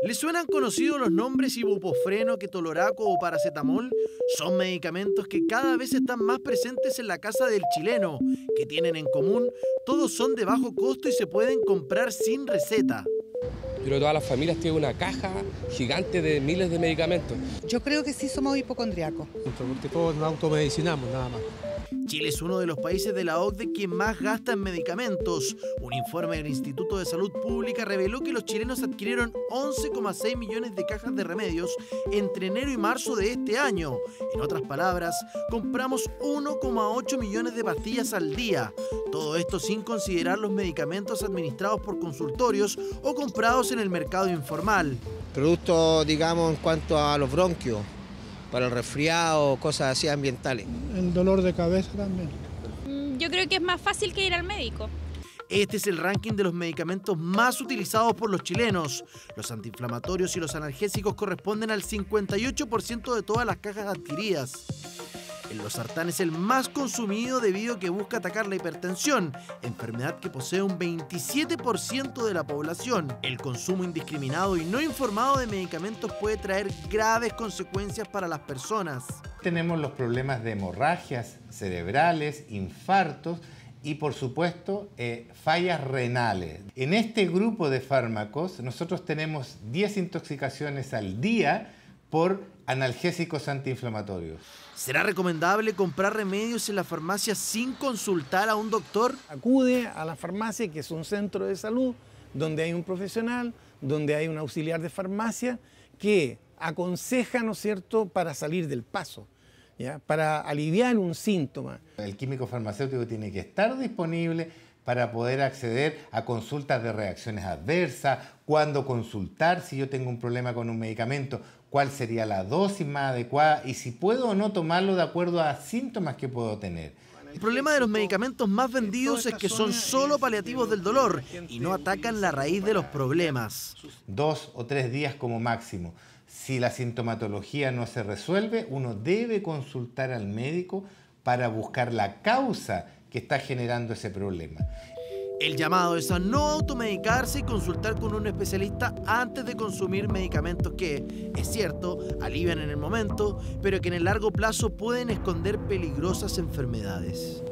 ¿Le suenan conocidos los nombres ibuprofeno, ketoloraco o paracetamol? Son medicamentos que cada vez están más presentes en la casa del chileno, que tienen en común, todos son de bajo costo y se pueden comprar sin receta. Pero todas las familias tienen una caja gigante de miles de medicamentos. Yo creo que sí somos hipocondriacos. Porque todos nos automedicinamos nada más. Chile es uno de los países de la OCDE que más gasta en medicamentos. Un informe del Instituto de Salud Pública reveló que los chilenos adquirieron 11,6 millones de cajas de remedios entre enero y marzo de este año. En otras palabras, compramos 1,8 millones de pastillas al día. Todo esto sin considerar los medicamentos administrados por consultorios o comprados en el mercado informal. Productos, digamos, en cuanto a los bronquios para el resfriado, cosas así ambientales. El dolor de cabeza también. Mm, yo creo que es más fácil que ir al médico. Este es el ranking de los medicamentos más utilizados por los chilenos. Los antiinflamatorios y los analgésicos corresponden al 58% de todas las cajas adquiridas. El losartán es el más consumido debido a que busca atacar la hipertensión, enfermedad que posee un 27% de la población. El consumo indiscriminado y no informado de medicamentos puede traer graves consecuencias para las personas. Tenemos los problemas de hemorragias cerebrales, infartos y por supuesto eh, fallas renales. En este grupo de fármacos nosotros tenemos 10 intoxicaciones al día por analgésicos antiinflamatorios. ¿Será recomendable comprar remedios en la farmacia sin consultar a un doctor? Acude a la farmacia, que es un centro de salud, donde hay un profesional, donde hay un auxiliar de farmacia que aconseja, ¿no es cierto?, para salir del paso. ¿Ya? para aliviar un síntoma. El químico farmacéutico tiene que estar disponible para poder acceder a consultas de reacciones adversas, cuándo consultar si yo tengo un problema con un medicamento, cuál sería la dosis más adecuada y si puedo o no tomarlo de acuerdo a síntomas que puedo tener. El problema de los medicamentos más vendidos es que son solo paliativos del dolor y no atacan la raíz de los problemas. Dos o tres días como máximo. Si la sintomatología no se resuelve, uno debe consultar al médico para buscar la causa que está generando ese problema. El llamado es a no automedicarse y consultar con un especialista antes de consumir medicamentos que, es cierto, alivian en el momento, pero que en el largo plazo pueden esconder peligrosas enfermedades.